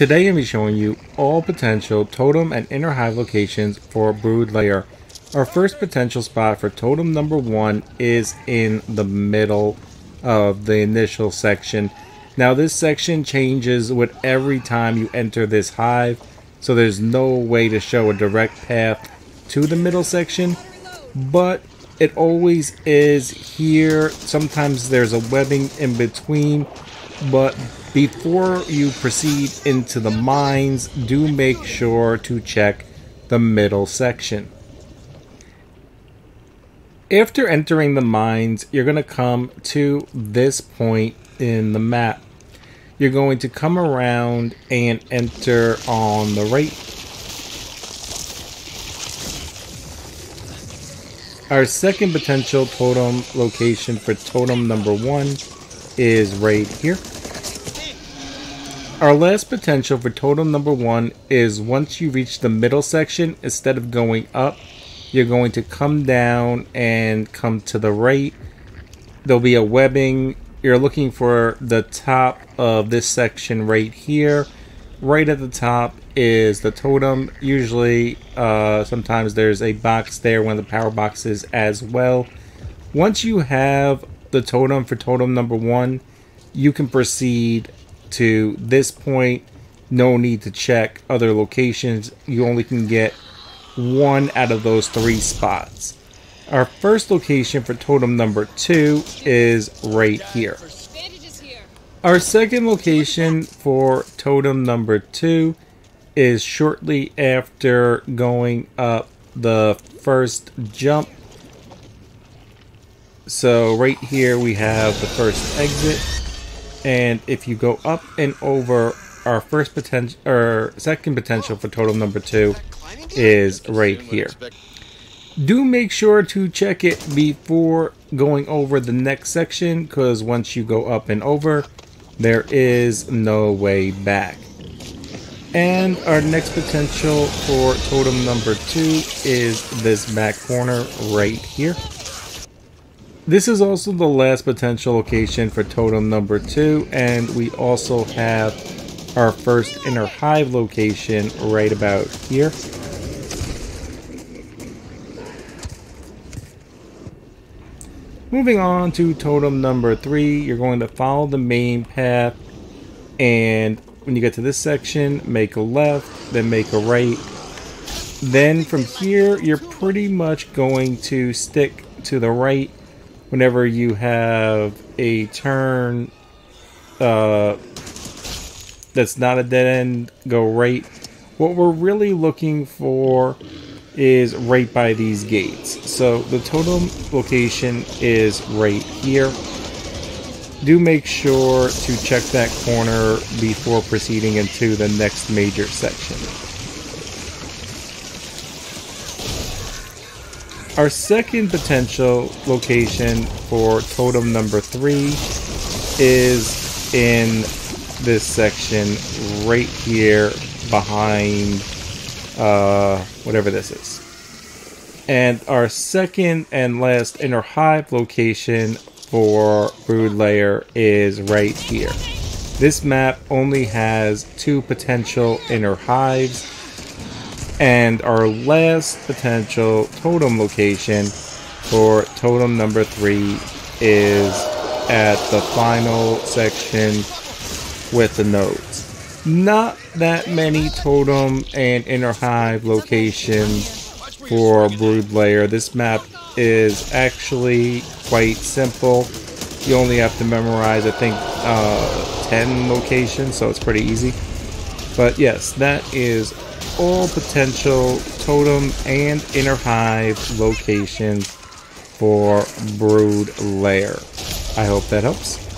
Today I'm be showing you all potential totem and inner hive locations for Brood Lair. Our first potential spot for totem number one is in the middle of the initial section. Now this section changes with every time you enter this hive, so there's no way to show a direct path to the middle section, but it always is here. Sometimes there's a webbing in between, but before you proceed into the mines, do make sure to check the middle section. After entering the mines, you're going to come to this point in the map. You're going to come around and enter on the right. Our second potential totem location for totem number one is right here. Our last potential for totem number one is once you reach the middle section, instead of going up, you're going to come down and come to the right. There'll be a webbing. You're looking for the top of this section right here. Right at the top is the totem. Usually, uh, sometimes there's a box there, one of the power boxes as well. Once you have the totem for totem number one, you can proceed to this point, no need to check other locations. You only can get one out of those three spots. Our first location for totem number two is right here. Our second location for totem number two is shortly after going up the first jump. So right here we have the first exit and if you go up and over our first potential or second potential for totem number two is right here. Do make sure to check it before going over the next section because once you go up and over there is no way back. And our next potential for totem number two is this back corner right here this is also the last potential location for totem number two, and we also have our first inner hive location right about here. Moving on to totem number three, you're going to follow the main path, and when you get to this section, make a left, then make a right. Then from here, you're pretty much going to stick to the right whenever you have a turn uh, that's not a dead end, go right. What we're really looking for is right by these gates. So the totem location is right here. Do make sure to check that corner before proceeding into the next major section. Our second potential location for totem number three is in this section right here behind uh, whatever this is. And our second and last inner hive location for Brood Lair is right here. This map only has two potential inner hives and our last potential totem location for totem number three is at the final section with the nodes. Not that many totem and inner hive locations for Brood Lair. This map is actually quite simple. You only have to memorize, I think, uh, 10 locations, so it's pretty easy. But yes, that is all potential totem and inner hive locations for Brood Lair. I hope that helps.